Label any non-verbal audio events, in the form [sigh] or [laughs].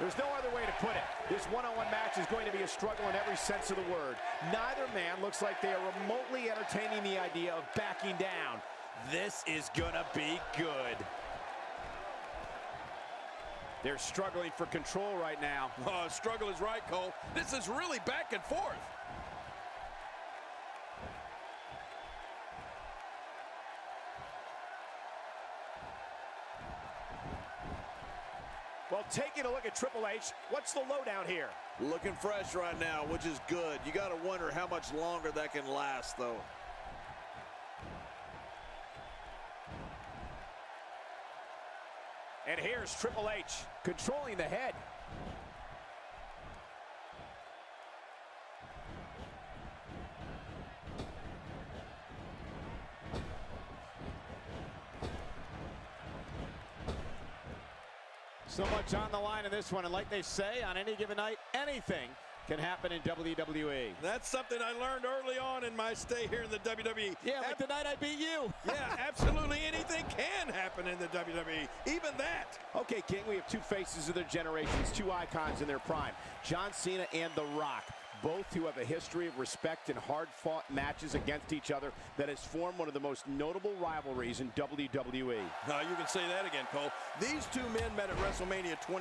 There's no other way to put it. This one-on-one match is going to be a struggle in every sense of the word. Neither man looks like they are remotely entertaining the idea of backing down. This is gonna be good. They're struggling for control right now. Oh, struggle is right, Cole. This is really back and forth. Well, taking a look at Triple H, what's the lowdown here? Looking fresh right now, which is good. You got to wonder how much longer that can last, though. And here's Triple H controlling the head. So much on the line in this one, and like they say, on any given night, anything can happen in WWE. That's something I learned early on in my stay here in the WWE. Yeah, like the night I beat you. [laughs] yeah, absolutely anything can happen in the WWE, even that. Okay, King, we have two faces of their generations, two icons in their prime, John Cena and The Rock both who have a history of respect and hard-fought matches against each other that has formed one of the most notable rivalries in WWE. Now you can say that again, Cole. These two men met at WrestleMania 20.